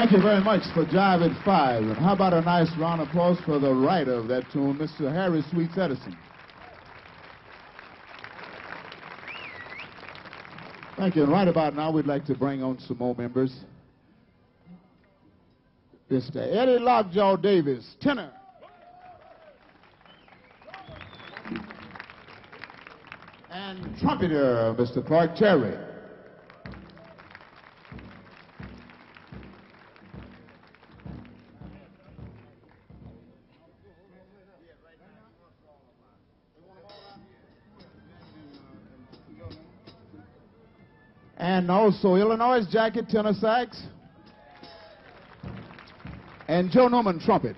Thank you very much for Jive at Five. And how about a nice round of applause for the writer of that tune, Mr. Harry Sweets Edison. Thank you. And right about now, we'd like to bring on some more members. Mr. Eddie Lockjaw Davis, tenor. And trumpeter, Mr. Clark Terry. Also Illinois Jacquet tenor sax. And Joe Newman trumpet.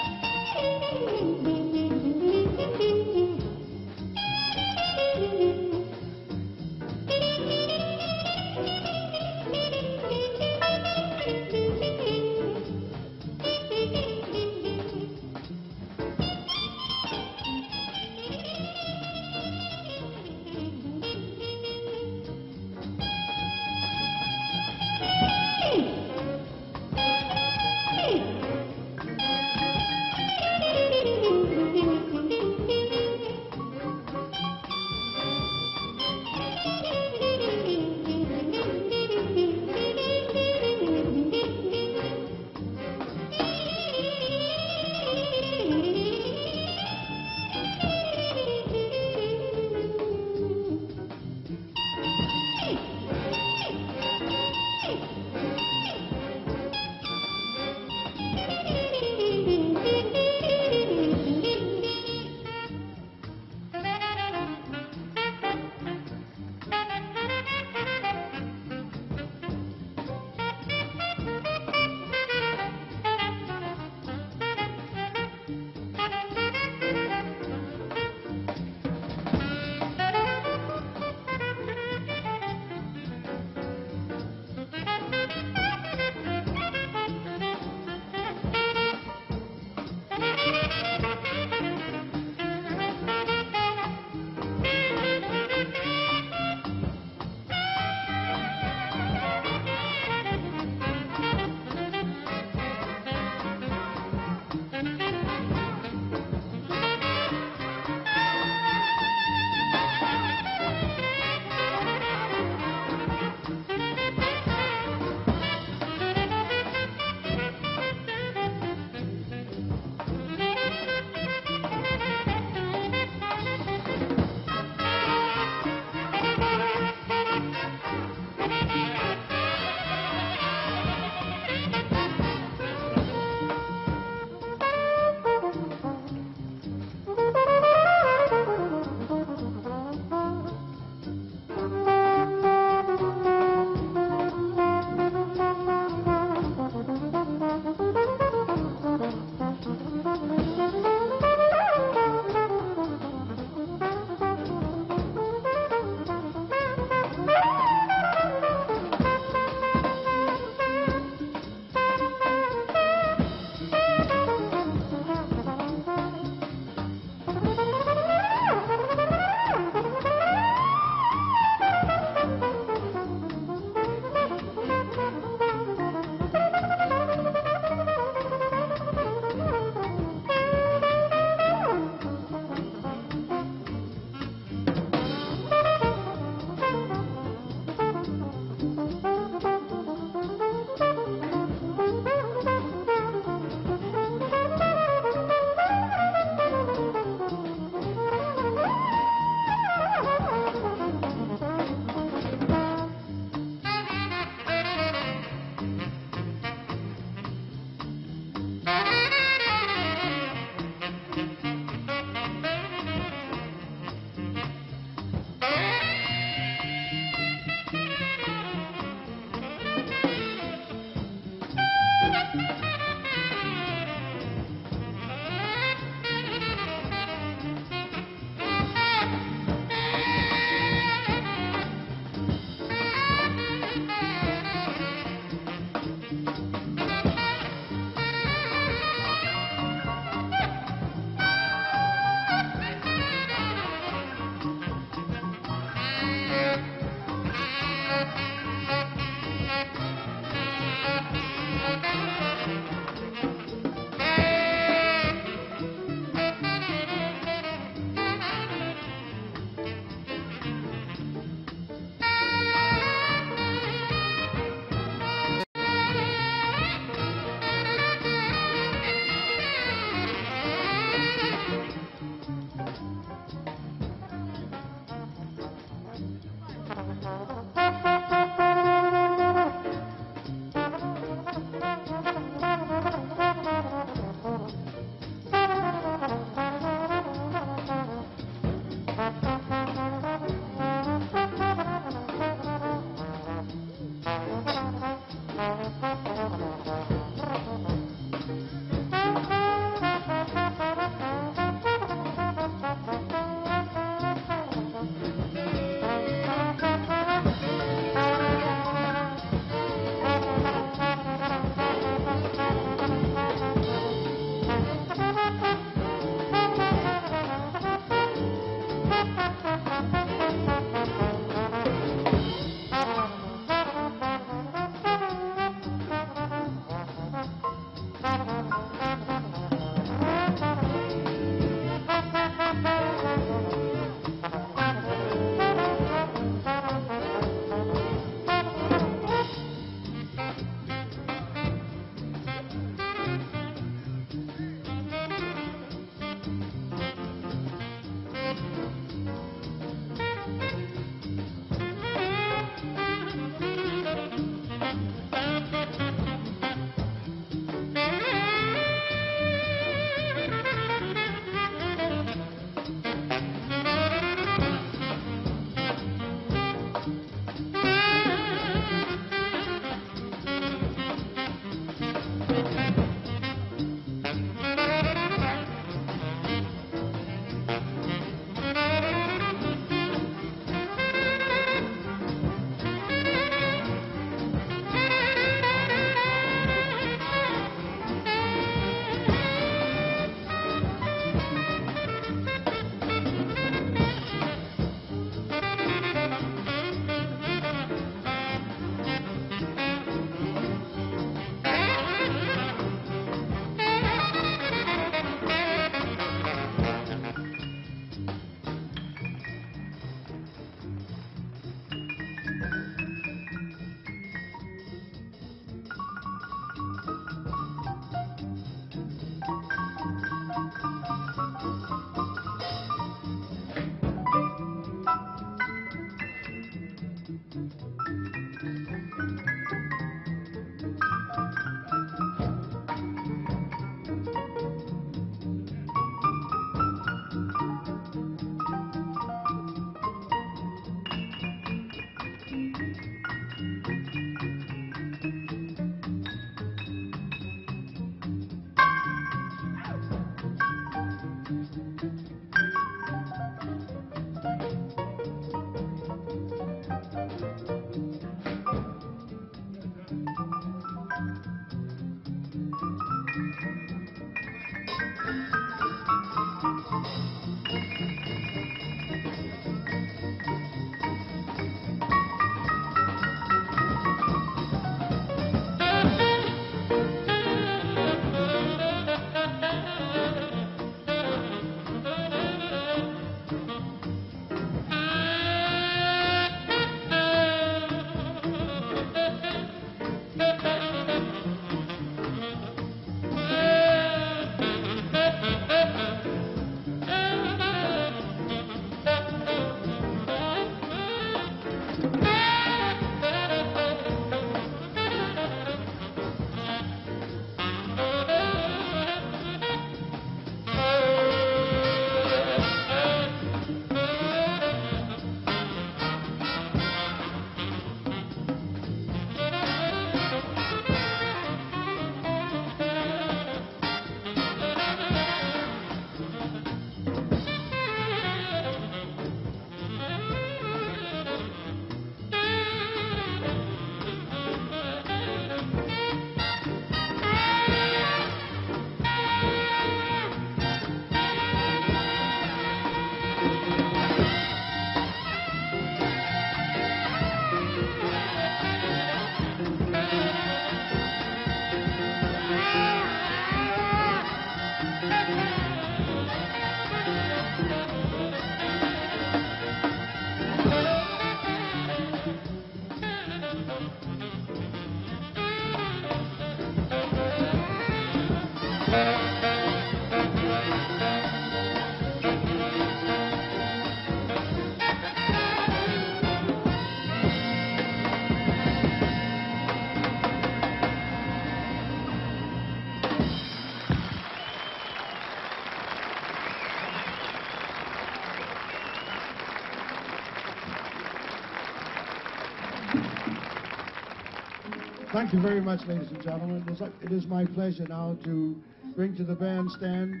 Thank you very much, ladies and gentlemen. It is my pleasure now to bring to the bandstand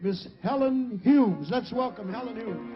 Miss Helen Humes. Let's welcome Helen Humes.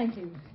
Thank you.